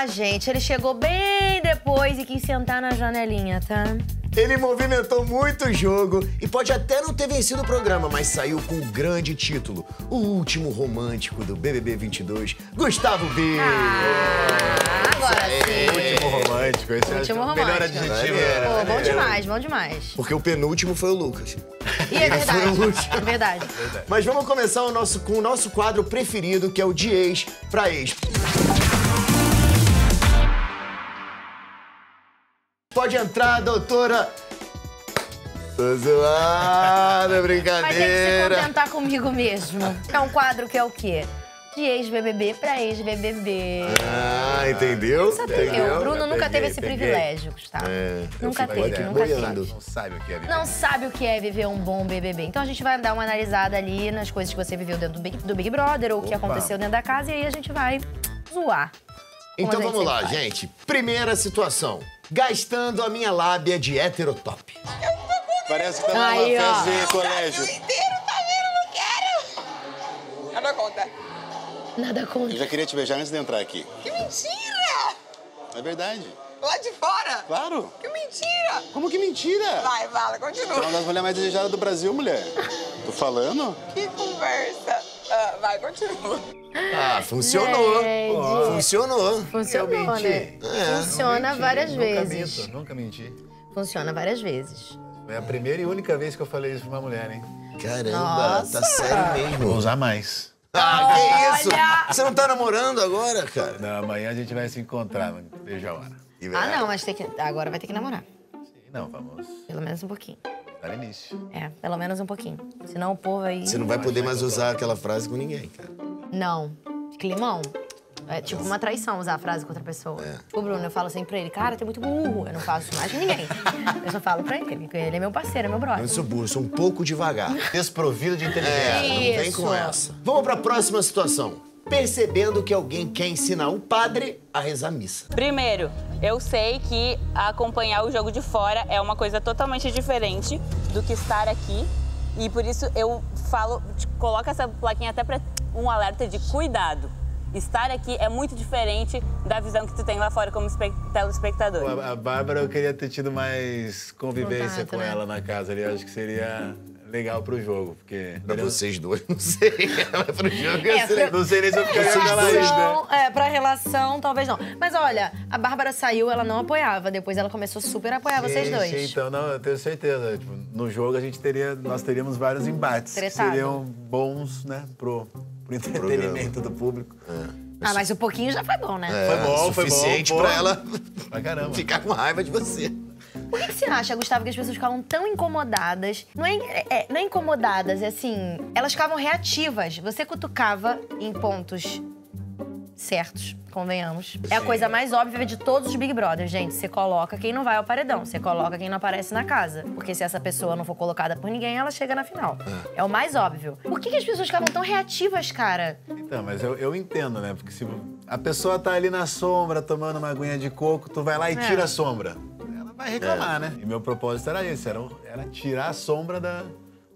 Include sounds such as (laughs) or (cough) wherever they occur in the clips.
Ah, gente, ele chegou bem depois e quis sentar na janelinha, tá? Ele movimentou muito o jogo e pode até não ter vencido o programa, mas saiu com um grande título. O último romântico do BBB 22, Gustavo B. Ah, agora sim. Último romântico, esse Último é o melhor romântico. adjetivo. Pô, bom demais, bom demais. Porque o penúltimo foi o Lucas. E é verdade, é verdade. Mas vamos começar o nosso, com o nosso quadro preferido, que é o de ex pra ex. Pode entrar, doutora. Tô zoada, Vai ter que se brincadeira. contentar comigo mesmo. É um quadro que é o quê? De ex-BBB pra ex-BBB. Ah, entendeu? Só tem Entendeu? eu. O Bruno nunca Peguei, teve esse peguei. privilégio, Gustavo. É, nunca teve, nunca boiando. teve. Não sabe o que é viver. Não sabe o que é viver um bom BBB. Então a gente vai dar uma analisada ali nas coisas que você viveu dentro do Big, do Big Brother ou o que aconteceu dentro da casa e aí a gente vai zoar. Então vamos lá, faz. gente. Primeira situação. Gastando a minha lábia de heterotop. Parece que tá numa Aí, ó. festa de colégio. inteiro, tá vendo? Não quero. Nada conta. Nada Eu contra. já queria te beijar antes de entrar aqui. Que mentira! É verdade. Lá de fora? Claro. Que mentira! Como que mentira? Vai, fala, Você é uma continua. das mulheres mais desejadas do Brasil, mulher. Tô falando? Que conversa. Ah, vai, continua. Ah, funcionou. Gente. Funcionou. Funcionou, né? Funciona várias nunca vezes. Minto, nunca menti. Funciona várias vezes. Foi a primeira e única vez que eu falei isso pra uma mulher, hein? Caramba, Nossa. tá sério Vou mesmo. usar mais. Ah, que isso? Olha! Você não tá namorando agora, cara? Não, amanhã a gente vai se encontrar, não vejo a hora. Ah, não, mas tem que... agora vai ter que namorar. Não, vamos Pelo menos um pouquinho. dar início. É, pelo menos um pouquinho. Senão o povo aí. Você não vai poder mais usar aquela frase com ninguém, cara. Não. Climão. É tipo uma traição usar a frase com outra pessoa. O Bruno, eu falo assim pra ele, cara, tu é muito burro. Eu não faço isso mais com ninguém. (laughs) eu só falo pra ele, porque ele é meu parceiro, é meu Eu brother. não sou burro, sou um pouco devagar. Desprovido de inteligência. É, não vem Isso. com essa. Vamos pra próxima situação. Percebendo que alguém quer ensinar um padre a rezar missa. Primeiro, eu sei que acompanhar o jogo de fora é uma coisa totalmente diferente do que estar aqui. E por isso eu falo, coloca essa plaquinha até para um alerta de cuidado. Estar aqui é muito diferente da visão que tu tem lá fora como espe- telespectador. A, a Bárbara, eu queria ter tido mais convivência Contato, com né? ela na casa ali. Eu acho que seria legal pro jogo, porque... Pra vocês dois, não sei. (laughs) Pro jogo É, pra- Não sei nem se eu ficaria relação, é, pra relação, talvez não. Mas olha, a Bárbara saiu, ela não apoiava. Depois ela começou super a apoiar vocês Sim, dois. sim, então, não, eu tenho certeza. Tipo, no jogo a gente teria, nós teríamos vários embates que seriam bons, né, pro, pro entretenimento do público. Ah, mas um pouquinho já foi bom, né? Foi bom, foi bom. suficiente pra ela Pra caramba. ficar com raiva de você. Por que, que você acha, Gustavo, que as pessoas ficavam tão incomodadas? Não é, é- não é incomodadas, é assim. Elas ficavam reativas. Você cutucava em pontos certos, convenhamos. É a coisa mais óbvia de todos os Big Brothers, gente. Você coloca quem não vai ao paredão, você coloca quem não aparece na casa. Porque se essa pessoa não for colocada por ninguém, ela chega na final. É, o mais óbvio. Por que, que as pessoas ficavam tão reativas, cara? Então, mas eu, eu entendo, né? Porque se a pessoa tá ali na sombra tomando uma aguinha de coco, tu vai lá e É. tira a sombra. Ela vai reclamar, né? E meu propósito era esse, era, era tirar a sombra da,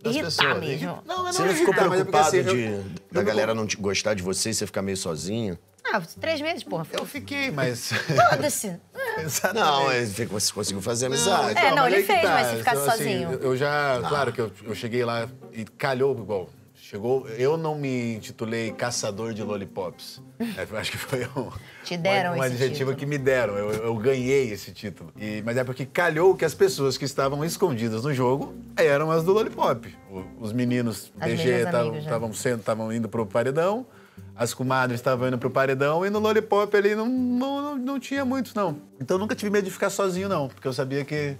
das Irritar pessoas. mesmo. Não, mas Você não não ficou irritar, mas é porque, preocupado assim, de, eu- da eu- galera não te gostar de você e você ficar meio sozinho? Ah, três meses, porra. Eu fiquei, mas... (laughs) Foda-se. (laughs) Exatamente. Não, é, você conseguiu fazer amizade. É, não, mas ele fez, mas se ficasse assim, sozinho. Eu já, claro que eu, eu cheguei lá e calhou igual. Chegou, eu não me intitulei caçador de lollipops. (laughs) É, eu acho que foi um, Te deram um, um esse adjetivo título. que me deram. Eu, eu ganhei esse título. E- mas é porque calhou que as pessoas que estavam escondidas no jogo eram as do lollipop. O- os meninos As DG estavam né? estavam sendo- estavam indo pro paredão. As comadres estavam indo pro paredão e no Lollipop ali não, não, não, não tinha muitos, não. Então eu nunca tive medo de ficar sozinho, não. Porque eu sabia que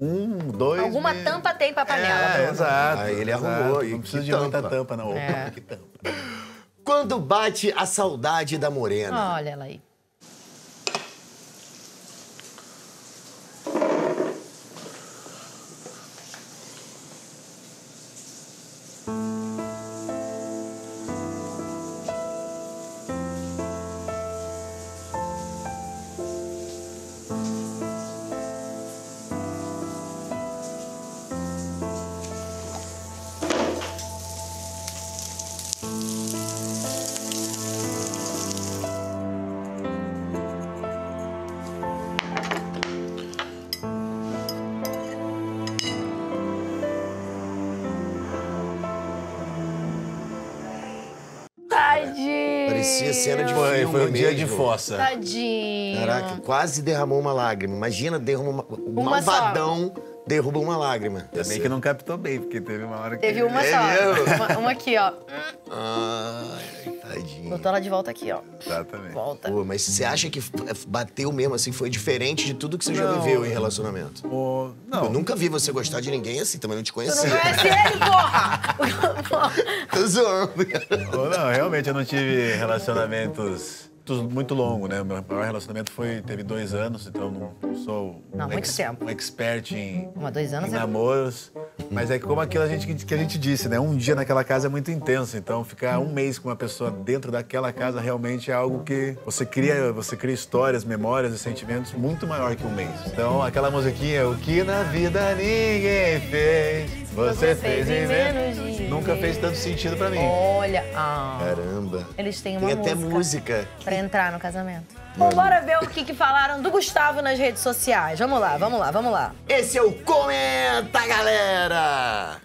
um, dois... Alguma me- tampa tem pra panela, É, exato. Aí ele exato. arrumou, e Não precisa de muita tampa. não. Opa, É. que tampa. Quando bate a saudade da morena. Olha ela aí. Parecia cena de Foi, filme foi um dia de fossa. Tadinho. Caraca, quase derramou uma lágrima. Imagina, derrama uma... o Uma só. malvadão derruba uma lágrima. Também que não captou bem, porque teve uma hora que... Teve uma só. Uma, uma aqui, ó. Ai, tadinho. Botou ela de volta aqui, ó. Exatamente. Volta. Pô, mas você acha que bateu mesmo assim? Foi diferente de tudo que você já Não. viveu em relacionamento? O- Não, Eu nunca vi você gostar de ninguém assim, também não te Tu não conhecia. conhece ele, porra! Porra. Tô zoando, cara. Ou não, realmente eu não tive relacionamentos muito longos, né? O meu maior relacionamento foi, teve dois anos, então não não sou Não, um, muito tempo. um expert em, Uma, dois anos em é... Mas é como aquilo a gente, que a gente disse, né? Um dia naquela casa é muito intenso, então ficar um mês com uma pessoa dentro daquela casa realmente é algo que você cria, você cria histórias, memórias e sentimentos muito maior que um mês. Então aquela musiquinha, o que na vida ninguém fez, você fez em menos de Nunca fez tanto sentido pra mim. Olha, ah, Caramba. eles têm uma Tem até música, música. pra entrar no casamento. Bom, bora ver o que, que falaram do Gustavo nas redes sociais. Vamos lá, vamos lá, vamos lá. Esse é o Comenta, galera!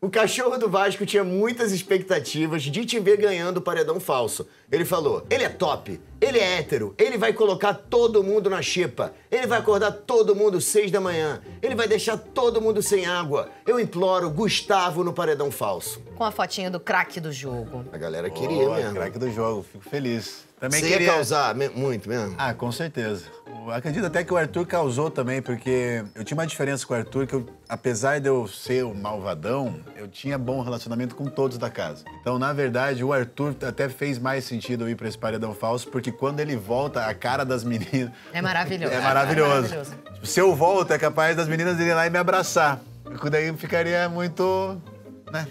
O cachorro do Vasco tinha muitas expectativas de te ver ganhando o paredão falso. Ele falou: ele é top, ele é hétero, ele vai colocar todo mundo na chipa, ele vai acordar todo mundo seis da manhã, ele vai deixar todo mundo sem água. Eu imploro Gustavo no paredão falso. Com a fotinha do craque do jogo. A galera queria Pô, mesmo. craque do jogo, fico feliz. Também Você queria ia causar me- muito mesmo? Ah, com certeza. Eu acredito até que o Arthur causou também, porque eu tinha uma diferença com o Arthur, que eu, apesar de eu ser o malvadão, eu tinha bom relacionamento com todos da casa. Então, na verdade, o Arthur até fez mais sentido eu ir pra esse paredão falso, porque quando ele volta, a cara das meninas. É maravilhoso. É maravilhoso. É maravilhoso. Se eu volto, é capaz das meninas irem lá e me abraçar. Porque daí ficaria muito. né?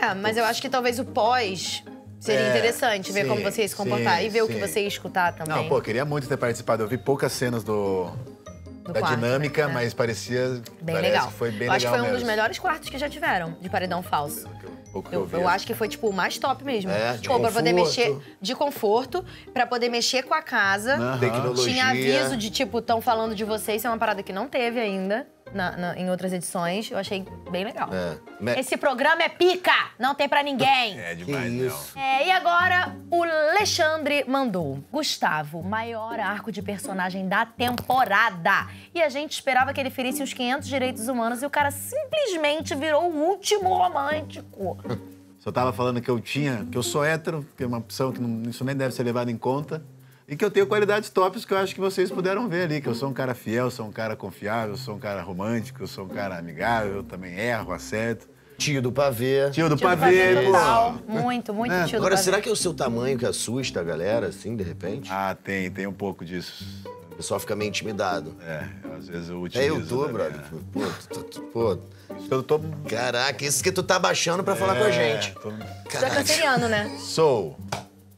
É, mas eu acho que talvez o pós seria É, interessante ver sim, como você se comportar sim, e ver o que sim. você ia escutar também. Não, pô, queria muito ter participado. Eu vi poucas cenas do. do da quarto, dinâmica, né? mas parecia. Bem legal. foi bem eu acho que legal foi um dos melhores quartos que já tiveram de paredão falso. Pouco que Eu, vi. eu acho que foi, tipo, o mais top mesmo. É, de Pô, pra poder conforto. mexer de conforto, pra poder mexer com a casa. Aham. Tecnologia. Tinha aviso de, tipo, estão falando de vocês, isso é uma parada que não teve ainda na- na- em outras edições. Eu achei bem legal. É. Me- Esse programa é pica! Não tem pra ninguém! É demais, Que isso. É, e agora o Alexandre mandou. Gustavo, maior arco de personagem da temporada. E a gente esperava que ele ferisse os 500 direitos humanos e o cara simplesmente virou o último romântico. (laughs) Só tava falando que eu tinha, que eu sou hétero, que é uma opção que não- isso nem deve ser levado em conta. E que eu tenho qualidades tops que eu acho que vocês puderam ver ali. Que eu sou um cara fiel, sou um cara confiável, sou um cara romântico, sou um cara amigável, também erro, acerto. Tio do pavê. Tio do Tio do pavê, pavê pô. total. Muito, muito É, tio do Agora, pavê. será que é o seu tamanho que assusta a galera, assim, de repente? Ah, tem, tem um pouco disso. O pessoal fica meio intimidado. É, às vezes eu É, utilizo. eu tô, brother. Pô, tu- tu- tu- pô, Eu tô... caraca, isso que tu tá baixando pra falar com a gente. tô- Tu é Caraca. canceriano, né? Sou.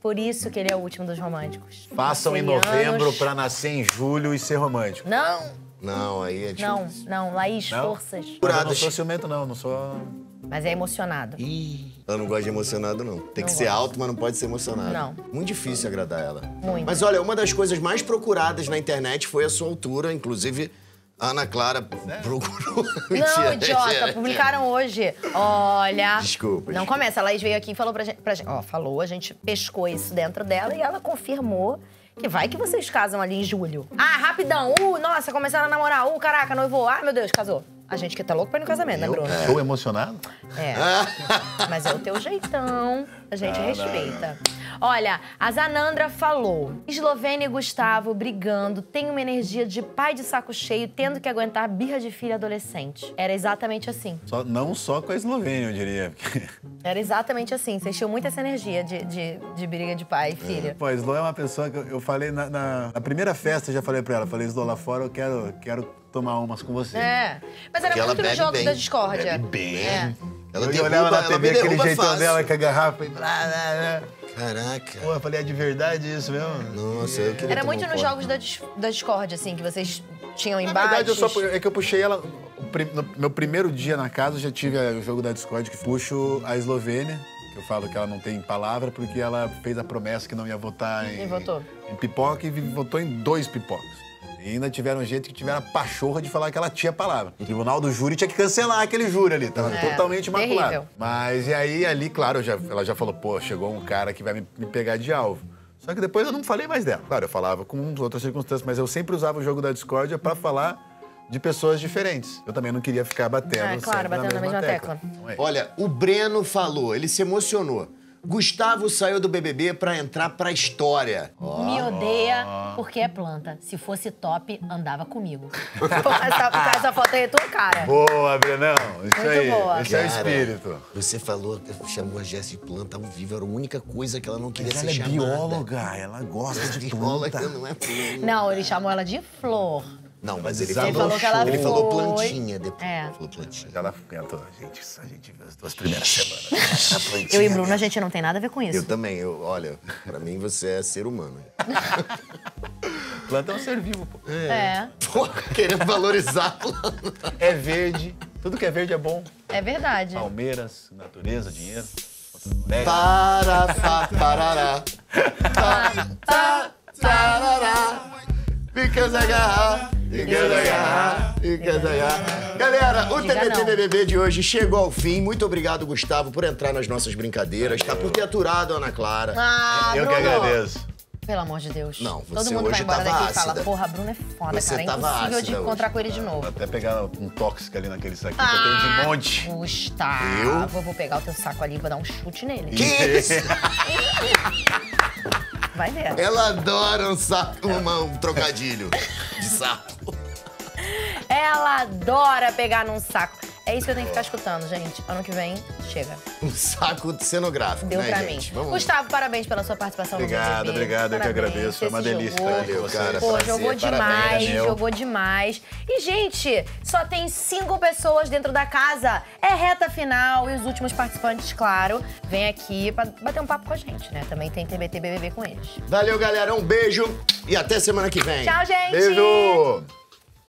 Por isso que ele é o último dos românticos. Façam em novembro pra nascer em julho e ser romântico. Não, Não, aí é tipo... não, não. Laís, Não? forças. Mas eu não sou ciumento, não. Não sou... Mas é emocionado. Ih, eu não gosto de emocionado, não. Tem que Não ser gosto. alto, mas não pode ser emocionado. Não. Muito difícil agradar ela. Muito. Mas olha, uma das coisas mais procuradas na internet foi a sua altura. Inclusive, Ana Clara procurou. (laughs) Não, Mentira, idiota, publicaram hoje. Olha. Desculpa, Não desculpa. começa. A Laís veio aqui e falou pra gente, pra gente. Ó, falou, a gente pescou isso dentro dela e ela confirmou que vai que vocês casam ali em julho. Ah, rapidão. Uh, nossa, começaram a namorar. Uh, caraca, noivou. Ah, meu Deus, casou. A gente que tá louco pra ir no casamento, né, Bruno? Sou emocionado? É. Mas é o teu jeitão. A gente respeita. Olha, a Zanandra falou: Eslovênia e Gustavo brigando, tem uma energia de pai de saco cheio, tendo que aguentar birra de filha adolescente. Era exatamente assim. Só- não só com a Eslovênia, eu diria. (laughs) Era exatamente assim. Vocês tinham muito essa energia de, de, de briga de pai e filha. Pô, a Slo é uma pessoa que eu, falei na, na- na primeira festa, eu já falei pra ela, falei, Slo, lá fora eu quero, quero tomar umas com você. É. Mas era Porque ela muito no jogo bem. da discórdia. Bebe bem. É. Ela eu derruba, olhava na TV aquele jeitão fácil. dela com a garrafa e blá, blá, blá. Caraca. Pô, eu falei, é de verdade isso mesmo? Nossa, eu queria Era muito um nos jogos da, dis- da discórdia, assim, que vocês tinham Na embates. verdade, eu só, é que eu puxei ela. No meu primeiro dia na casa, eu já tive o jogo da Discord que puxo a Eslovênia. Que Eu falo que ela não tem palavra porque ela fez a promessa que não ia votar em, E votou. em pipoca e votou em dois pipocas. E ainda tiveram gente que tiveram a pachorra de falar aquela tia palavra. O tribunal do júri tinha que cancelar aquele júri ali, tava É, totalmente imaculado. terrível. Mas e aí, ali, claro, já- ela já falou, pô, chegou um cara que vai me, me pegar de alvo. Só que depois eu não falei mais dela. Claro, eu falava com outras circunstâncias, mas eu sempre usava o jogo da discórdia pra falar de pessoas diferentes. Eu também não queria ficar batendo É, claro, batendo na mesma tecla. Não é. Olha, o Breno falou, ele se emocionou. Gustavo saiu do BBB pra entrar pra história. Me odeia porque é planta. Se fosse top, andava comigo. (laughs) Essa, essa foto aí é tua cara. Boa, Brenão. Isso Muito aí. boa. Esse é o Cara, espírito. Você falou, chamou a Jess de planta ao vivo, era a única coisa que ela não queria Mas ser ela é chamada. bióloga, ela gosta de Bióloga planta. não é planta. Não, ele chamou ela de flor. Não, mas ele, Ele falou, falou que ela ele falou plantinha depois. É. Falou plantinha. Ela, ela, a, gente, a gente viu as duas primeiras semanas. A plantinha. (laughs) Eu e Bruno, a gente não tem nada a ver com isso. Eu também, eu, olha, pra mim você é ser humano. (laughs) Planta é um ser vivo, pô. É, Pô, querendo valorizar a planta. É verde. Tudo que é verde é bom. é verdade. Palmeiras, natureza, dinheiro. Para, pa, parará. (laughs) Pa, pa, tarará. Because I got, because I got, because I got. Galera, o Diga TBT não. BBB de hoje chegou ao fim. Muito obrigado, Gustavo, por entrar nas nossas brincadeiras, tá? Por ter aturado a Ana Clara. Ah, Eu que Bruno. agradeço. Pelo amor de Deus. Não, Todo você mundo vai hoje embora tava daqui e fala, ácida. porra, Bruno é foda, Você cara. É impossível de ácida encontrar hoje. com ele de Vou novo. até pegar um tóxico ali naquele saquinho que eu tenho de monte. Gustavo, Eu? vou pegar o teu saco ali e vou dar um chute nele. Que (laughs) isso? Vai ver. Ela adora um, saco, uma- um trocadilho de saco. Ela adora pegar num saco. É isso que eu tenho que ficar escutando, gente. Ano que vem, chega. Um saco cenográfico, Deu né, pra gente? mim. Vamos Gustavo, parabéns pela sua participação Obrigado, no obrigado, eu que Parabéns, agradeço. Foi uma delícia jogou. Valeu, cara. Pô, Prazer, jogou parabéns, demais, meu. jogou demais. E, gente, só tem cinco pessoas dentro da casa. É reta final e os últimos participantes, claro, vêm aqui pra bater um papo com a gente, né? Também tem TBT BBB com eles. Valeu, galera. Um beijo e até semana que vem. Tchau, gente! Beijo!